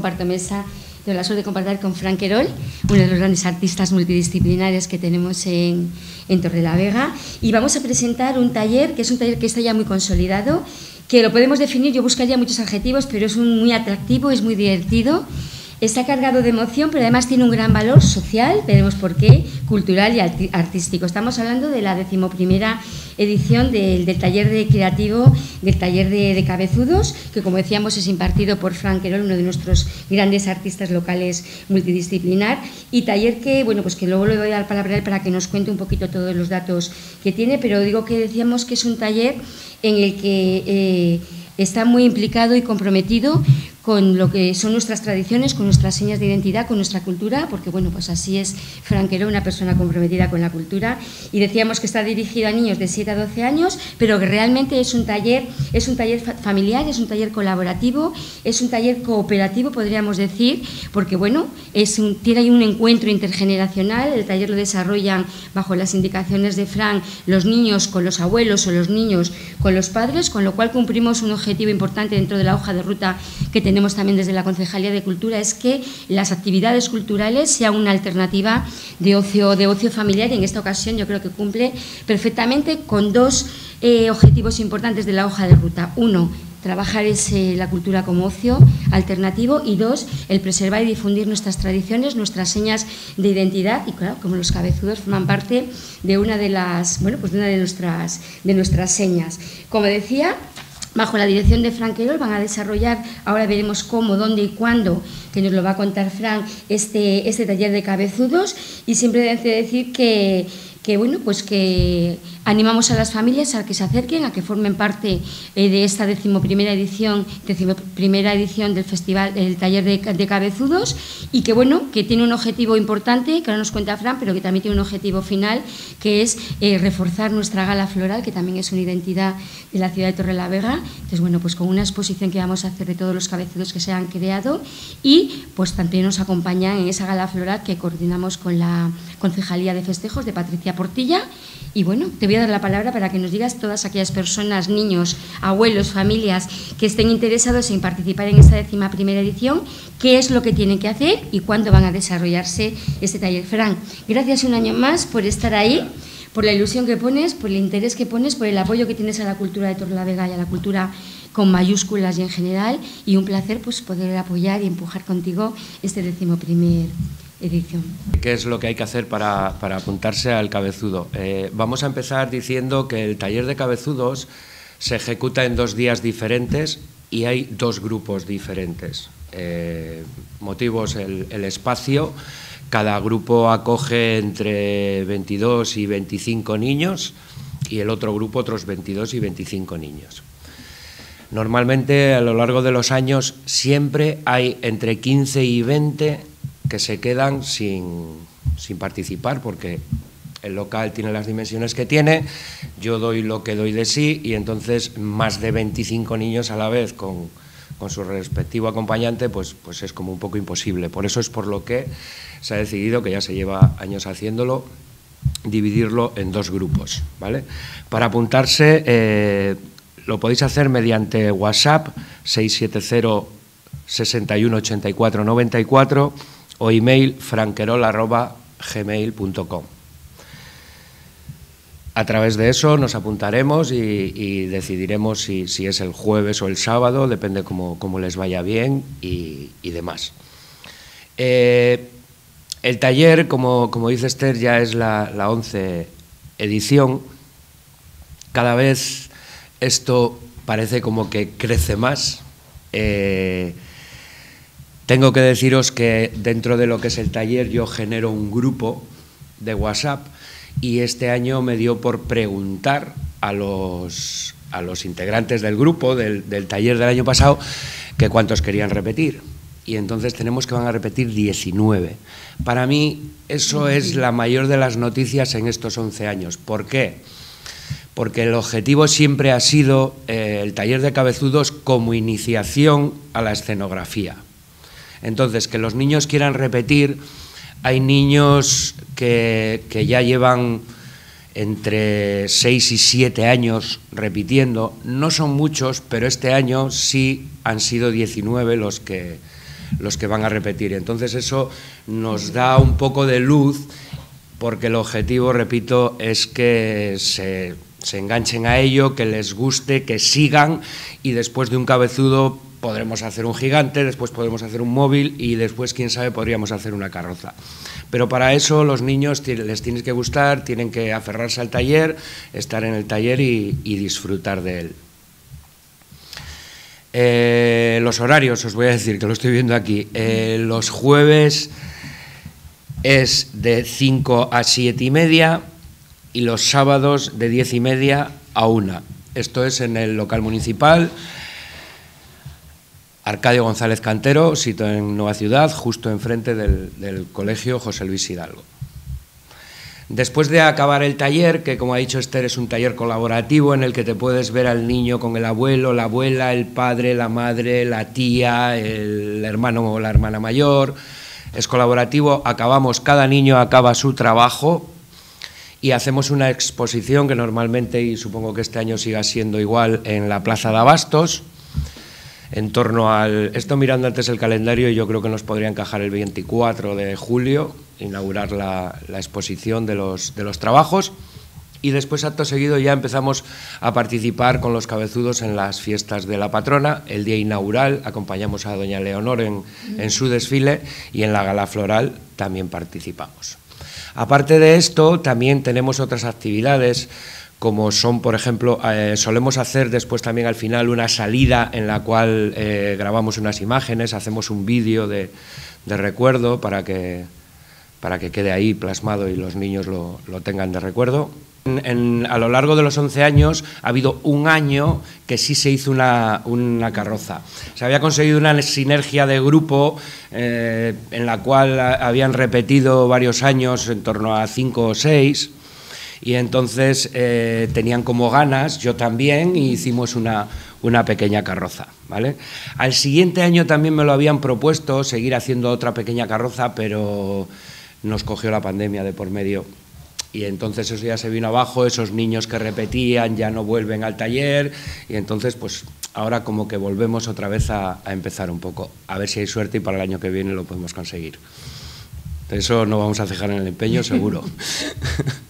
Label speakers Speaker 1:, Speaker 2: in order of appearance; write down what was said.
Speaker 1: Comparto mesa, tengo la suerte de compartir con Frank Querol, uno de los grandes artistas multidisciplinares que tenemos en, en Torre la Vega, y vamos a presentar un taller que es un taller que está ya muy consolidado, que lo podemos definir, yo buscaría muchos adjetivos, pero es muy atractivo, es muy divertido Está cargado de emoción, pero además tiene un gran valor social, veremos por qué, cultural y artístico. Estamos hablando de la decimoprimera edición del, taller de creativo, del taller de, cabezudos, que como decíamos es impartido por Frank Querol, uno de nuestros grandes artistas locales multidisciplinar, y taller que, bueno, pues que luego le doy la palabra a él para que nos cuente un poquito todos los datos que tiene, pero digo que decíamos que es un taller en el que eh, está muy implicado y comprometido con lo que son nuestras tradiciones, con nuestras señas de identidad, con nuestra cultura, porque bueno, pues así es Franquero, una persona comprometida con la cultura. Y decíamos que está dirigido a niños de 7 a 12 años, pero que realmente es un taller, es un taller familiar, es un taller colaborativo, es un taller cooperativo, podríamos decir, porque bueno, es un, tiene ahí un encuentro intergeneracional, el taller lo desarrollan bajo las indicaciones de Fran los niños con los abuelos o los niños con los padres, con lo cual cumplimos un objetivo importante dentro de la hoja de ruta que tenemos tenemos también desde la Concejalía de Cultura es que las actividades culturales sean una alternativa de ocio, de ocio familiar y en esta ocasión yo creo que cumple perfectamente con dos eh, objetivos importantes de la hoja de ruta. Uno, trabajar es la cultura como ocio alternativo y dos, el preservar y difundir nuestras tradiciones, nuestras señas de identidad y claro, como los cabezudos forman parte de una de las, bueno, pues de una de nuestras de nuestras señas. Como decía, Bajo la dirección de Frank Querol van a desarrollar, ahora veremos cómo, dónde y cuándo, que nos lo va a contar Frank, este, este taller de cabezudos. Y siempre de decir que, que bueno, pues que animamos a las familias a que se acerquen, a que formen parte eh, de esta decimoprimera edición, decimoprimera edición del festival, del taller de, cabezudos, y que bueno, que tiene un objetivo importante, que ahora nos cuenta Fran, pero que también tiene un objetivo final, que es eh, reforzar nuestra gala floral, que también es una identidad de la ciudad de Torrelavega. Entonces, bueno, pues con una exposición que vamos a hacer de todos los cabezudos que se han creado, y pues también nos acompañan en esa gala floral que coordinamos con la Concejalía de Festejos de Patricia Portilla. Y bueno, te voy a dar la palabra para que nos digas todas aquellas personas, niños, abuelos, familias que estén interesados en participar en esta décima primera edición, qué es lo que tienen que hacer y cuándo van a desarrollarse este taller. Fran, gracias un año más por estar ahí, por la ilusión que pones, por el interés que pones, por el apoyo que tienes a la cultura de Torlavega y a la cultura con mayúsculas y en general, y un placer pues poder apoyar y empujar contigo este décimo primer
Speaker 2: ¿Qué es lo que hay que hacer para, apuntarse al cabezudo? Eh, vamos a empezar diciendo que el taller de cabezudos se ejecuta en dos días diferentes y hay dos grupos diferentes. Eh, motivos, el, el, espacio. Cada grupo acoge entre 22 y 25 niños y el otro grupo otros 22 y 25 niños. Normalmente a lo largo de los años siempre hay entre 15 y 20 que se quedan sin, participar porque el local tiene las dimensiones que tiene, yo doy lo que doy de sí y entonces más de 25 niños a la vez con, su respectivo acompañante, pues, pues es como un poco imposible. Por eso es por lo que se ha decidido, que ya se lleva años haciéndolo, dividirlo en dos grupos. ¿vale? Para apuntarse eh, lo podéis hacer mediante WhatsApp 670 61 84 94 o email franquerol.gmail.com. A través de eso nos apuntaremos y, decidiremos si, es el jueves o el sábado, depende cómo, les vaya bien y, demás. Eh, el taller, como, dice Esther, ya es la, la 11 edición. Cada vez esto parece como que crece más. Eh, tengo que deciros que dentro de lo que es el taller yo genero un grupo de WhatsApp y este año me dio por preguntar a los, a los integrantes del grupo, del, taller del año pasado, que cuántos querían repetir. Y entonces tenemos que van a repetir 19. Para mí eso es la mayor de las noticias en estos 11 años. ¿Por qué? Porque el objetivo siempre ha sido eh, el taller de cabezudos como iniciación a la escenografía. Entonces, que los niños quieran repetir, hay niños que, ya llevan entre 6 y 7 años repitiendo, no son muchos, pero este año sí han sido 19 los que, los que van a repetir. Entonces eso nos da un poco de luz porque el objetivo, repito, es que se, se enganchen a ello, que les guste, que sigan y después de un cabezudo podremos hacer un gigante, después podremos hacer un móvil y después, quién sabe, podríamos hacer una carroza. Pero para eso los niños les tiene que gustar, tienen que aferrarse al taller, estar en el taller y, disfrutar de él. Eh, los horarios, os voy a decir, que lo estoy viendo aquí. Eh, los jueves es de 5 a 7 y media y los sábados de 10 y media a 1. Esto es en el local municipal. Arcadio González Cantero, sito en Nueva Ciudad, justo enfrente del, Colegio José Luis Hidalgo. Después de acabar el taller, que como ha dicho Esther es un taller colaborativo en el que te puedes ver al niño con el abuelo, la abuela, el padre, la madre, la tía, el hermano o la hermana mayor, es colaborativo, acabamos, cada niño acaba su trabajo y hacemos una exposición que normalmente, y supongo que este año siga siendo igual, en la Plaza de Abastos, en torno al... Esto mirando antes el calendario, yo creo que nos podría encajar el 24 de julio, inaugurar la, exposición de los, de los trabajos. Y después, acto seguido, ya empezamos a participar con los cabezudos en las fiestas de la patrona. El día inaugural acompañamos a doña Leonor en, en su desfile y en la gala floral también participamos. Aparte de esto, también tenemos otras actividades como son, por ejemplo, eh, solemos hacer después también al final una salida en la cual eh, grabamos unas imágenes, hacemos un vídeo de, recuerdo para que, para que quede ahí plasmado y los niños lo, tengan de recuerdo. a lo largo de los 11 años ha habido un año que sí se hizo una, carroza. Se había conseguido una sinergia de grupo eh, en la cual habían repetido varios años, en torno a cinco o seis, y entonces eh, tenían como ganas, yo también, y hicimos una, una pequeña carroza. ¿vale? Al siguiente año también me lo habían propuesto, seguir haciendo otra pequeña carroza, pero nos cogió la pandemia de por medio. Y entonces eso ya se vino abajo, esos niños que repetían ya no vuelven al taller, y entonces pues ahora como que volvemos otra vez a, a empezar un poco, a ver si hay suerte y para el año que viene lo podemos conseguir. Eso no vamos a cejar en el empeño, seguro.